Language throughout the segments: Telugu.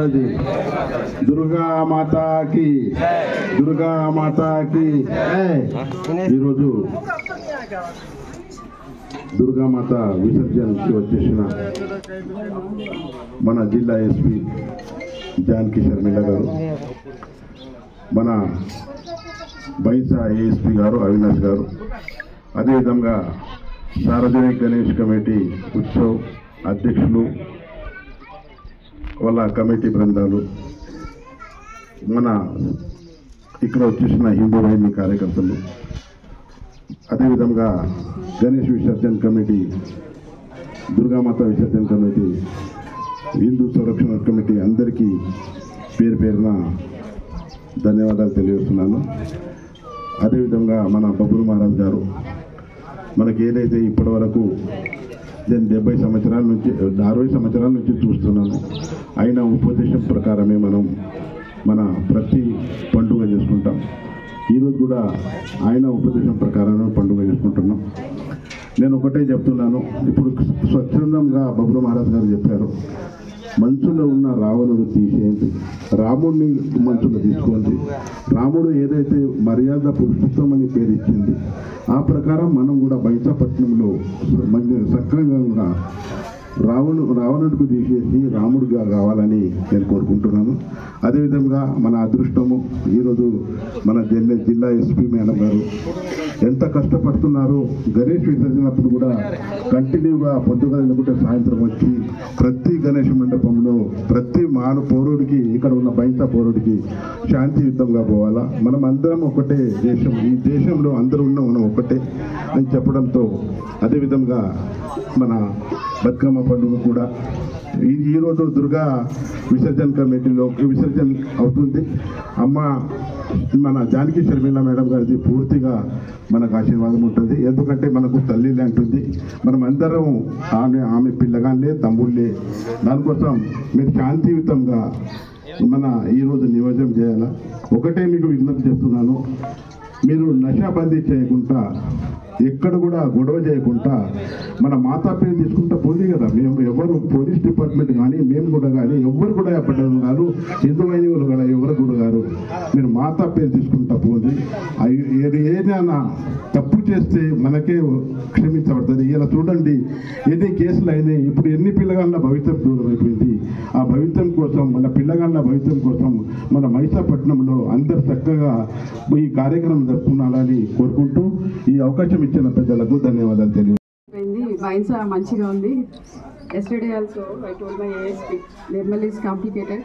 మాతాజీ దుర్గా మాతాకి దుర్గా మాతాకి. ఈరోజు దుర్గామాత విసర్జనకి వచ్చేసిన మన జిల్లా ఎస్పీ జానకి శర్మిల గారు మన బైసా ఏఎస్పీ గారు అవినాష్ గారు అదేవిధంగా సార్వజనిక గణేష్ కమిటీ ఉత్సవ్ అధ్యక్షులు వాళ్ళ కమిటీ బృందాలు మన ఇక్కడ వచ్చేసిన హిందూ వాహిని కార్యకర్తలు అదేవిధంగా Ganesh Visarjan committee Durgamata Visarjan committee Hindu Samrakshana committee అందరికీ పేరు పేరున ధన్యవాదాలు తెలియజేస్తున్నాను. అదేవిధంగా మన బబుల్ మహారాజ్ గారు మనకి ఏదైతే ఇప్పటి వరకు నేను డెబ్బై సంవత్సరాల నుంచి అరవై సంవత్సరాల నుంచి చూస్తున్నాను. ఆయన ఉపదేశం ప్రకారమే మనం మన ప్రతి పండుగ చేసుకుంటాం. ఈరోజు కూడా ఆయన ఉపదేశం ప్రకారమే పండుగ చేసుకుంటున్నాం. నేను ఒకటే చెప్తున్నాను. ఇప్పుడు స్వచ్ఛందంగా బబ్రు మహారాజ్ గారు చెప్పారు. మంచులో ఉన్న రావణుడు తీసేయండి. రాముడిని మంచులో తీసుకోండి. రాముడు ఏదైతే మర్యాద పురుషత్వం అని పేరు ఇచ్చింది ఆ ప్రకారం మనం కూడా బైసాపట్నంలో మంచి సక్రమంగా రావణు రావణుడికి తీసేసి రాముడిగా కావాలని నేను కోరుకుంటున్నాను. అదేవిధంగా మన అదృష్టము ఈరోజు మన జిల్లా జిల్లా ఎస్పీ మేడం గారు ఎంత కష్టపడుతున్నారో గణేష్ విసర్జనప్పుడు కూడా కంటిన్యూగా పొద్దుగా ఎందుకుంటే సాయంత్రం వచ్చి ప్రతి గణేష్ మండపంలో ప్రతి మాను పౌరుడికి ఇక్కడ ఉన్న బయట పౌరుడికి శాంతియుతంగా పోవాలా? మనం అందరం ఒకటే దేశం. ఈ దేశంలో అందరూ ఉన్న మనం ఒకటే అని చెప్పడంతో అదేవిధంగా మన బతుకమ్మ పండుగ కూడా. ఈ ఈరోజు దుర్గా విసర్జన కమిటీలో విసర్జన అవుతుంది. అమ్మ మన జానకి శర్మిల మేడం గారిది పూర్తిగా మనకు ఆశీర్వాదం ఉంటుంది. ఎందుకంటే మనకు తల్లి లాంటిది. మనం అందరం ఆమె ఆమె పిల్లగాళ్ళే తమ్ముళ్ళే. దానికోసం మీరు శాంతియుతంగా మన ఈరోజు నిమజ్జనం చేయాలా? ఒకటే మీకు విజ్ఞప్తి చేస్తున్నాను. మీరు నషాబందీ చేయకుండా ఎక్కడ కూడా గొడవ చేయకుండా మన మాతా పేరు తీసుకుంటా పోదు కదా. మేము ఎవరు పోలీస్ డిపార్ట్మెంట్ కానీ మేము కూడా కానీ ఎవరు కూడా ఎప్పటి గారు హిందూ వైద్యులు కూడా ఎవరు కూడా గారు మీరు మాతా పేరు తీసుకుంటా పోదు. ఏది ఏదైనా తప్పు చేస్తే మనకే క్షమించబడుతుంది. ఇలా చూడండి ఎన్ని కేసులు అయినాయి. ఇప్పుడు ఎన్ని పిల్లగాళ్ళ భవిత్యం దూరం అయిపోయింది ఆ భవిత్యం కోసం మన పిల్లగాళ్ళ భవిత్యం కోసం మన మైసాపట్నంలో అందరు చక్కగా ఈ కార్యక్రమం జరుపుకున్నారని కోరుకుంటూ ఈ అవకాశం ఇచ్చిన పెద్దలకు ధన్యవాదాలు తెలియ అయింది వైన్స్ మంచిగా ఉంది. Yesterday also I told my ASP Nirmal is complicated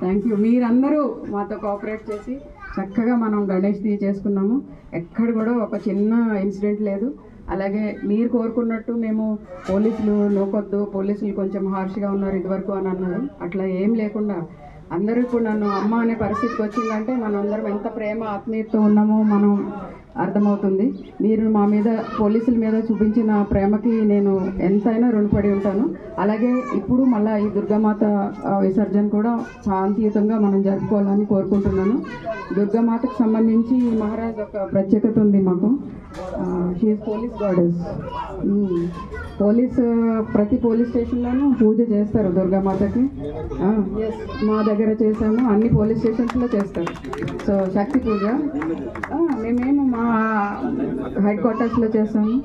thank you మీరందరూ మాతో కోఆపరేట్ చేసి చక్కగా మనం గణేష్ ది చేసుకున్నాము. ఎక్కడ కూడా ఒక చిన్న ఇన్సిడెంట్ లేదు. అలాగే మీరు కోరుకున్నట్టు మేము పోలీసులు నోకొద్దు. పోలీసులు కొంచెం హార్ష్గా ఉన్నారు ఇదివరకు అని అన్నారు అట్లా ఏం లేకుండా అందరూ ఇప్పుడు నన్ను అమ్మ అనే పరిస్థితికి వచ్చిందంటే మనం అందరం ఎంత ప్రేమ ఆత్మీయతతో ఉన్నామో మనం అర్థమవుతుంది. మీరు మా మీద పోలీసుల మీద చూపించిన ప్రేమకి నేను ఎంతైనా రుణపడి ఉంటాను. అలాగే ఇప్పుడు మళ్ళీ ఈ దుర్గామాత విసర్జన కూడా శాంతియుతంగా మనం జరుపుకోవాలని కోరుకుంటున్నాను. దుర్గామాతకు సంబంధించి మహారాజ్ ఒక ప్రత్యేకత ఉంది మాకు. షీఈ్ పోలీస్ గాడెస్ పోలీస్ ప్రతి పోలీస్ స్టేషన్లోనూ పూజ చేస్తారు దుర్గామాతకి. ఎస్ మా దగ్గర చేసాము అన్ని పోలీస్ స్టేషన్స్లో చేస్తారు. సో శక్తి పూజ. మేమేమో మా హెడ్ క్వార్టర్స్లో చేసాము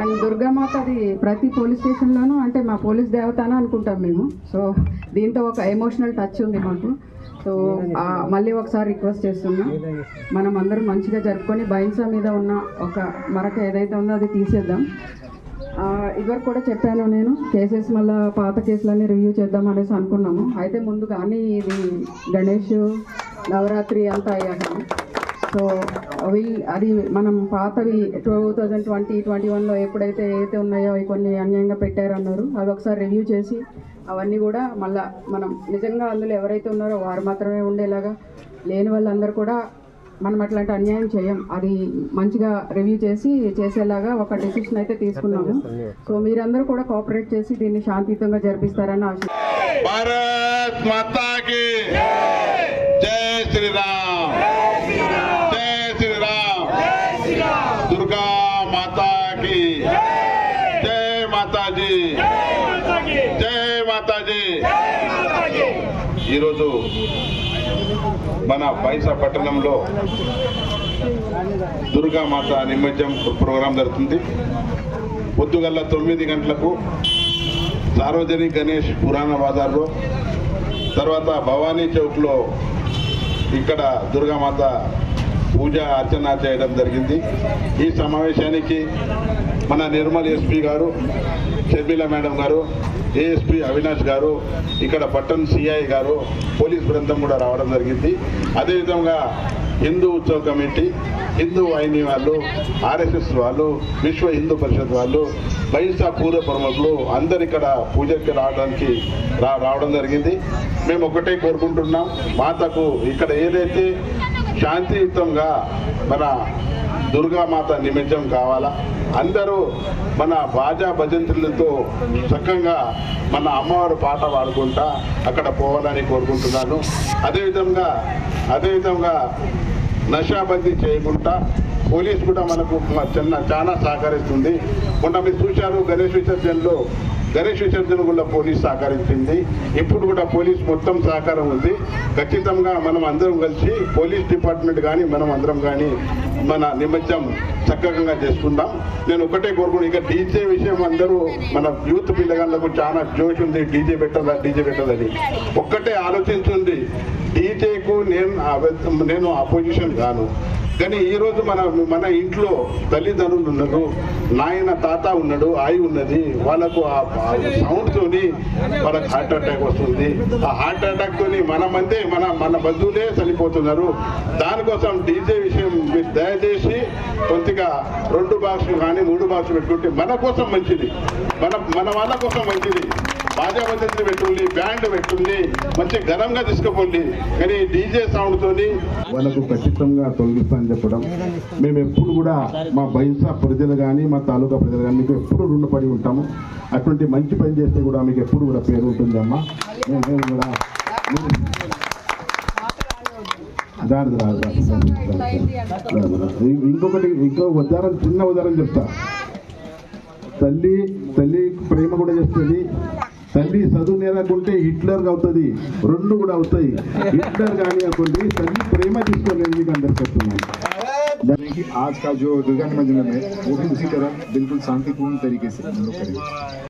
అండ్ దుర్గామాత అది ప్రతి పోలీస్ స్టేషన్లోనూ అంటే మా పోలీస్ దేవతాన అనుకుంటాం మేము. సో దీంతో ఒక ఎమోషనల్ టచ్ ఉంది మాకు. సో మళ్ళీ ఒకసారి రిక్వెస్ట్ చేస్తున్నా. మనం అందరం మంచిగా జరుపుకొని బైన్సా మీద ఉన్న ఒక మరక ఏదైతే ఉందో అది తీసేద్దాం. ఇదివరకు కూడా చెప్పాను నేను కేసెస్ మళ్ళీ పాత కేసులన్నీ రివ్యూ చేద్దాం అనేసి అనుకున్నాము. అయితే ముందు కానీ ఇది గణేష్ నవరాత్రి అంతా అయ్యాక సో అవి అది మనం పాతవి టూ థౌజండ్ ట్వంటీ ట్వంటీ వన్లో ఎప్పుడైతే ఏదైతే ఉన్నాయో అవి కొన్ని అన్యాయంగా పెట్టారన్నారు అవి ఒకసారి రివ్యూ చేసి అవన్నీ కూడా మళ్ళా మనం నిజంగా అందులో ఎవరైతే ఉన్నారో వారు మాత్రమే ఉండేలాగా లేని వాళ్ళందరూ కూడా మనం అట్లాంటి అన్యాయం చేయం. అది మంచిగా రివ్యూ చేసి చేసేలాగా ఒక డెసిషన్ అయితే తీసుకున్నాము. సో మీరందరూ కూడా కోఆపరేట్ చేసి దీన్ని శాంతియుతంగా జరిపిస్తారని ఆశ. భారత్ మాతాకి జై దుర్గా మాతాకి జై ఈరోజు మన పైసా పట్టణంలో దుర్గామాత నిమజ్జనం ప్రోగ్రాం జరుగుతుంది. పొద్దుగల్ల తొమ్మిది గంటలకు సార్వజనిక గణేష్ పురాణ బజార్లో తర్వాత భవానీ చౌక్లో ఇక్కడ దుర్గామాత పూజ అర్చన చేయడం జరిగింది. ఈ సమావేశానికి మన నిర్మల్ ఎస్పీ గారు షర్మిల మేడం గారు ఏఎస్పీ అవినాష్ గారు ఇక్కడ పట్టణ్ సిఐ గారు పోలీస్ బృందం కూడా రావడం జరిగింది. అదేవిధంగా హిందూ ఉత్సవ కమిటీ హిందూ వాహిని వాళ్ళు ఆర్ఎస్ఎస్ వాళ్ళు విశ్వ హిందూ పరిషత్ వాళ్ళు బైసా పూర్వ ప్రముఖులు అందరు ఇక్కడ పూజకి రావడానికి రా రావడం జరిగింది. మేము ఒకటే కోరుకుంటున్నాం. మాతకు ఇక్కడ ఏదైతే శాంతియుతంగా మన దుర్గామాత నిమజ్జనం కావాలా? అందరూ మన బాజా భజంతులతో చక్కగా మన అమ్మవారు పాట పాడుకుంటా అక్కడ పోవాలని కోరుకుంటున్నాను. అదేవిధంగా అదేవిధంగా నషాబందీ చేయకుండా పోలీస్ కూడా మనకు చిన్న చాలా సహకరిస్తుంది. మొన్న మీరు చూశారు గణేష్ విసర్జనలో గణేష్ విసర్జన కూడా పోలీస్ సహకరించింది. ఇప్పుడు కూడా పోలీస్ మొత్తం సహకారం ఉంది. ఖచ్చితంగా మనం అందరం కలిసి పోలీస్ డిపార్ట్మెంట్ కానీ మనం అందరం కానీ మన నిమజ్జనం చక్కగా చేసుకుందాం. నేను ఒకటే కోరుకున్నాను ఇక డీజే విషయం అందరూ మన యూత్ పిల్లగాళ్ళకు చాలా జోష్ ఉంది. డీజే పెట్టదా డీజే పెట్టదని. ఒక్కటే ఆలోచించుంది డీజేకు నేను నేను అపోజిషన్ కాను కానీ ఈరోజు మన మన ఇంట్లో తల్లిదండ్రులు ఉన్నారు నాయన తాత ఉన్నాడు ఆయి ఉన్నది వాళ్ళకు ఆ సౌండ్తోని వాళ్ళకి హార్ట్ అటాక్ వస్తుంది. ఆ హార్ట్ అటాక్తోని మనమంతే మన మందే మన మన బంధువులే చనిపోతున్నారు. దానికోసం డీజే విషయం మీరు దయచేసి కొద్దిగా రెండు బాక్సులు కానీ మూడు బాక్సులు పెట్టుకుంటే మన కోసం మంచిది. మన మన వాళ్ళ కోసం మంచిది. బాజా భజంత్రి బ్యాండ్ పెట్టుంది మంచి ఘనంగా తీసుకుపోండి. కానీ డీజే సౌండ్ తోని వాళ్ళకు ఖచ్చితంగా తొలగిస్తానని చెప్పడం. మేము ఎప్పుడు కూడా మా బైసా ప్రజలు కానీ మా తాలూకా ప్రజలు కానీ మీకు ఎప్పుడు రుణపడి ఉంటాము. అటువంటి మంచి పని చేస్తే కూడా మీకు ఎప్పుడు కూడా పేరు ఉంటుందమ్మా మేము మేము కూడా ఇంకొకటి ఇంకో ఉదాహరణ చిన్న ఉదాహరణ చెప్తా. తల్లి తల్లి ప్రేమ కూడా చేస్తుంది. తల్లి చదువు నేరకుంటే హిట్లర్ అవుతుంది రెండు కూడా అవుతాయి హిట్లర్ కానీ అనుకోండి తల్లి ప్రేమ తీసుకోలేదు మీకు అందరికి చెప్తున్నాను कि आज का जो दुर्गा निमज्जन है वो भी उसी तरह बिल्कुल शांतिपूर्ण तरीके से हम लोग करेंगे